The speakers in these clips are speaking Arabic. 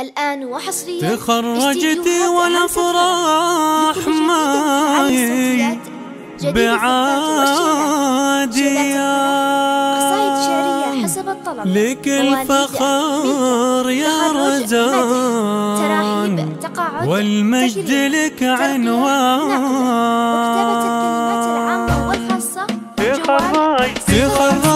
الآن وحصريا تخرجتي والافراح معي بعادية حسب الطلب. لك الفخر يا رزان والمجد لك عنوان. تخرجتي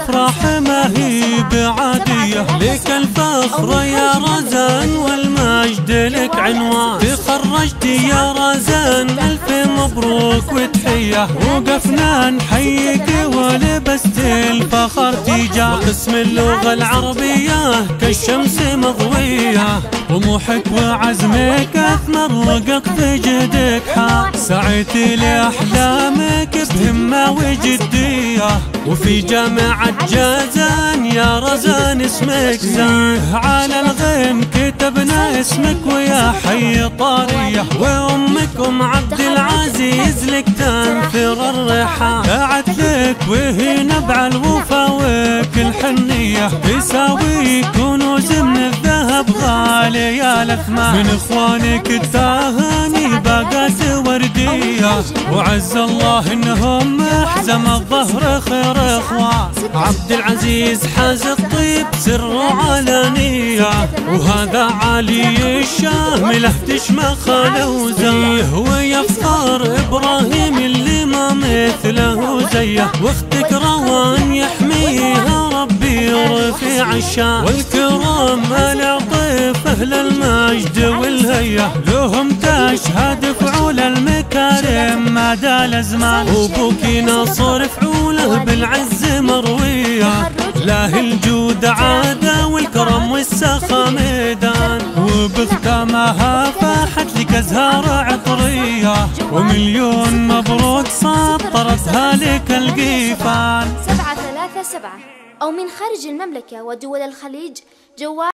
والافراح ما هي بعادية. لك الفخر يا رزان والمجد لك عنوان. تخرجتي يا رزان ألف مبروك وتحية. وقفنا نحييك ولبست الفخر تيجا قسم اللغة العربية كالشمس مضوية. طموحك وعزمك أثمر وقف جهدك حا سعيتي لأحلامك بهمة وجدية. وفي جامعة جازان يا رزان اسمك زان على الغيم كتبنا اسمك ويا حي طارية وأمك أم عبد العزيز لك تنثر الريحان دعت لك وهي نبع الوفا وكل حنية يساوي كنوز من الذهب غالي يا الاثمان من إخوانك التهاني باقات وعز الله إنهم حزم الظهر خير اخوان عبد العزيز حاز الطيب سر وعلانية. وهذا علي الشام له تشمخ وزيه. ويفخر إبراهيم اللي ما مثله زيه. واختك روان يحميها ربي رفيع الشام والكرام العطيف أهل المجد والهية. لهم تشهد فعول المكارم مدى الأزمان. وابوك ناصر فعوله بالعز مروية. له الجود عادة والكرم والسخا ميدان. وبختامها فاحت لك أزهار عطرية. ومليون مبروك سطرتها لك القيفان. سبعة ثلاثة سبعة. أو من خارج المملكة ودول الخليج جوال